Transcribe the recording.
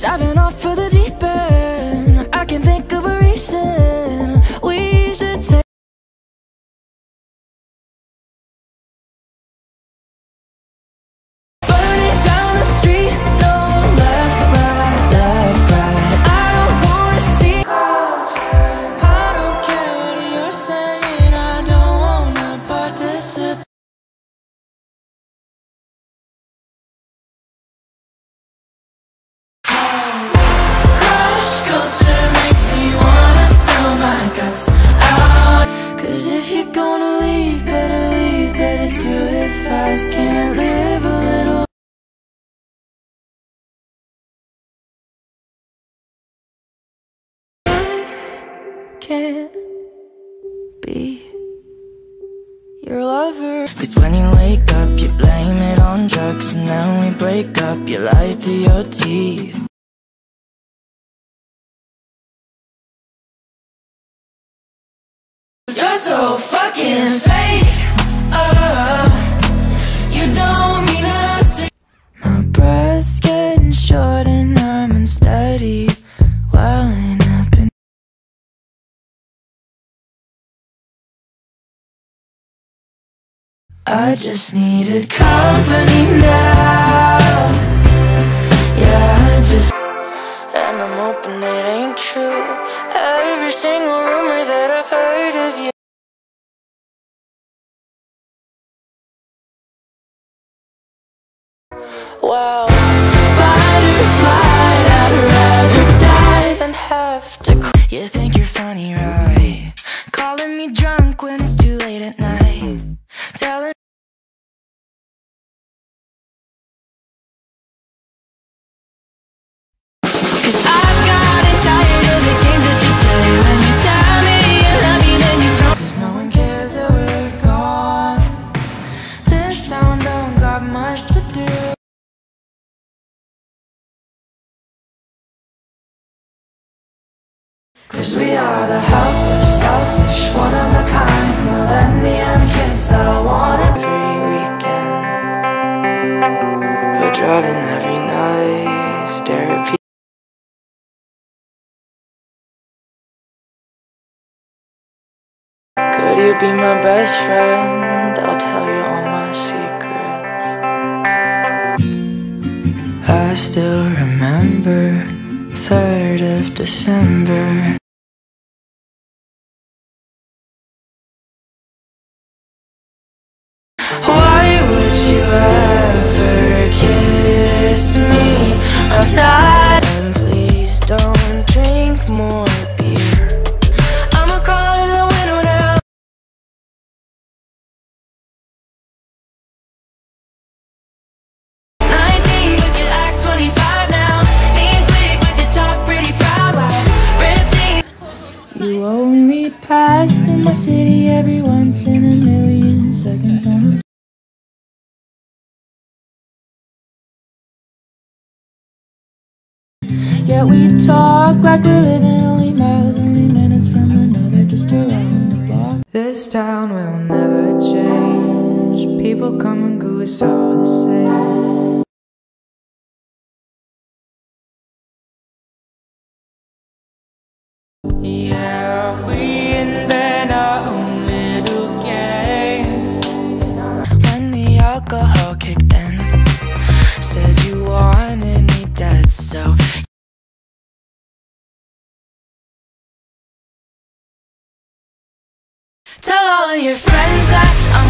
Diving off for the Can't be your lover Cause when you wake up, you blame it on drugs And then we break up, you lie through your teeth You're so fucking fake. Uh, you don't mean. My breath's getting short and I'm unsteady. Welling I just needed company now. Yeah, I just. And I'm hoping it ain't true. Every single rumor that I've heard of you. Well, Cause we are the helpless, selfish, one of a kind Millennium kids that I want every weekend We're driving every night, stare at Could you be my best friend? I'll tell you all my secrets. I still remember 3rd of December. Pass through my city every once in a million seconds on a Yet we talk like we're living only miles, only minutes from another, just around the block. This town will never change. People come and go, it's all the same. All your friends that I'm